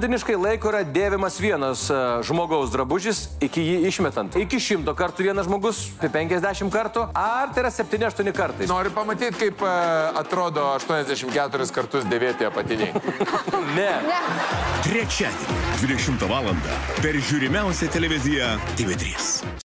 vidutiniškai laiko yra dėvimas vienas e, žmogaus drabužis iki jį išmetant? Iki šimto kartų vienas žmogus, tai apie 50 kartų, ar tai yra 7-8 kartai? Noriu pamatyti, kaip e, atrodo 84 kartus dėvėti apatiniai. Ne. Trečiadienį 20 val. per žiūrimiausią televiziją TV3.